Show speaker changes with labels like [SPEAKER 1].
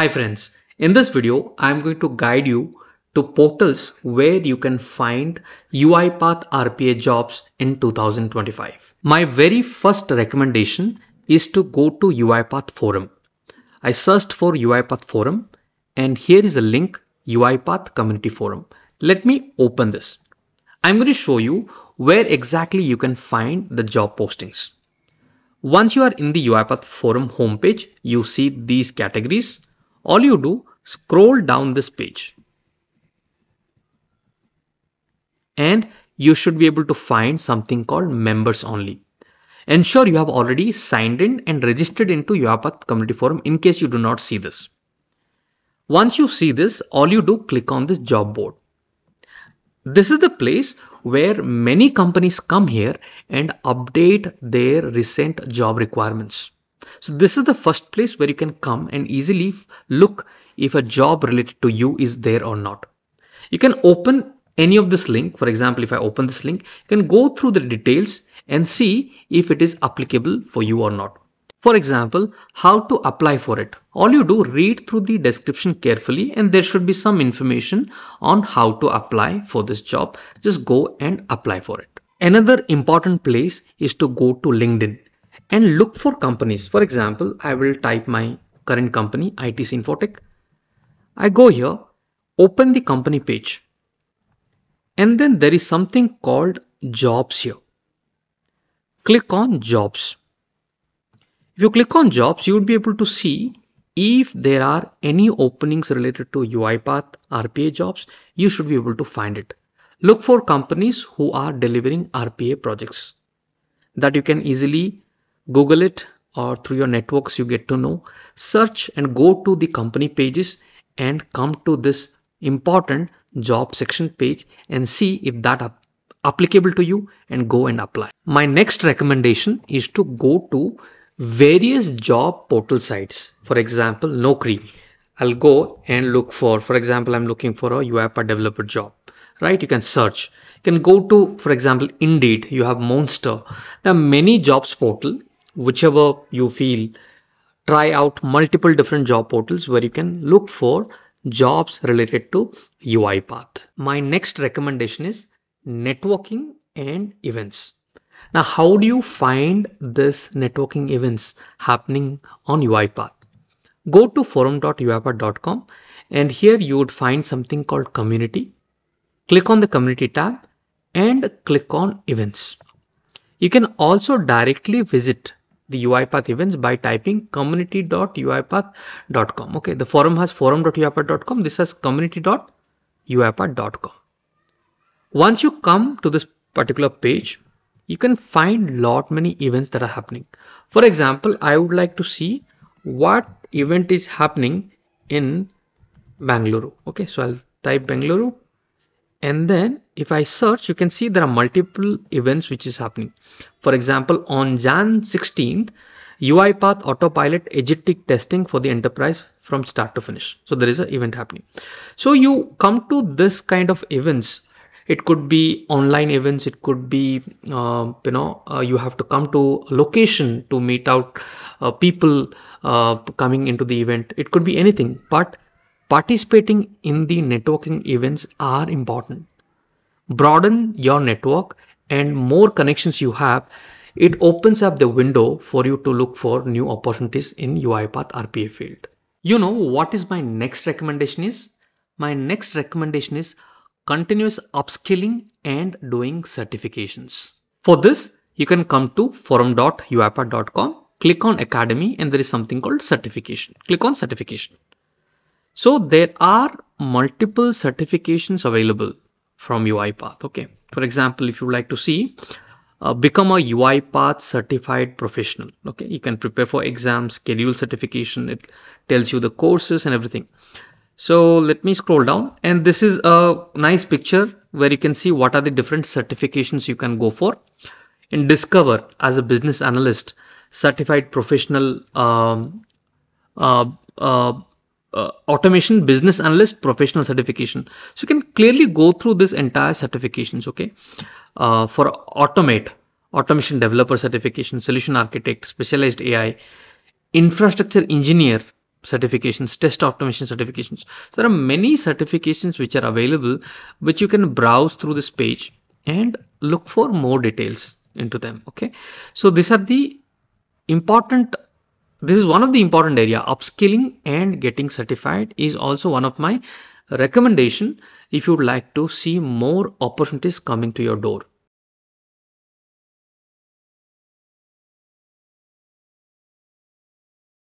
[SPEAKER 1] Hi friends, in this video I'm going to guide you to portals where you can find UiPath RPA jobs in 2025. My very first recommendation is to go to UiPath forum. I searched for UiPath forum and here is a link UiPath community forum. Let me open this. I'm going to show you where exactly you can find the job postings. Once you are in the UiPath forum homepage, you see these categories. All you do, scroll down this page. And you should be able to find something called members only. Ensure you have already signed in and registered into UiPath community forum in case you do not see this. Once you see this, all you do click on this job board. This is the place where many companies come here and update their recent job requirements. So this is the first place where you can come and easily look if a job related to you is there or not. You can open any of this link. For example, if I open this link, you can go through the details and see if it is applicable for you or not. For example, how to apply for it. All you do read through the description carefully and there should be some information on how to apply for this job. Just go and apply for it. Another important place is to go to LinkedIn and look for companies. For example, I will type my current company ITC Infotech. I go here, open the company page and then there is something called jobs here. Click on jobs if you click on jobs, you would be able to see if there are any openings related to UiPath RPA jobs, you should be able to find it. Look for companies who are delivering RPA projects that you can easily Google it or through your networks you get to know. Search and go to the company pages and come to this important job section page and see if that applicable to you and go and apply. My next recommendation is to go to various job portal sites. For example, Naukri. I'll go and look for, for example, I'm looking for a UiPath developer job, right? You can search. You can go to, for example, Indeed. You have Monster. There are many jobs portal, whichever you feel. Try out multiple different job portals where you can look for jobs related to UiPath. My next recommendation is networking and events. Now, how do you find this networking events happening on UiPath? Go to forum.uipath.com and here you would find something called community. Click on the community tab and click on events. You can also directly visit the UiPath events by typing community.uipath.com. Okay, the forum has forum.uipath.com. This has community.uipath.com. Once you come to this particular page, you can find lot many events that are happening. For example, I would like to see what event is happening in Bangalore. Okay, so I'll type Bangalore and then if I search, you can see there are multiple events which is happening. For example, on Jan 16th, UiPath Autopilot agentic testing for the enterprise from start to finish. So there is an event happening. So you come to this kind of events it could be online events it could be uh, you know uh, you have to come to a location to meet out uh, people uh, coming into the event it could be anything but participating in the networking events are important broaden your network and more connections you have it opens up the window for you to look for new opportunities in UiPath RPA field. You know what is my next recommendation is? My next recommendation is continuous upskilling and doing certifications. For this, you can come to forum.uipath.com, click on academy and there is something called certification. Click on certification. So there are multiple certifications available from UiPath. Okay. For example, if you would like to see uh, become a UiPath certified professional. Okay, you can prepare for exams, schedule certification. It tells you the courses and everything. So let me scroll down and this is a nice picture where you can see what are the different certifications you can go for. In Discover as a business analyst, certified professional um, uh, uh, uh, automation business analyst professional certification. So you can clearly go through this entire certifications. Okay, uh, for automate automation developer certification, solution architect, specialized AI, infrastructure engineer certifications, test automation certifications. So there are many certifications which are available, which you can browse through this page and look for more details into them. Okay. So these are the important this is one of the important area. Upskilling and getting certified is also one of my recommendation. If you would like to see more opportunities coming to your door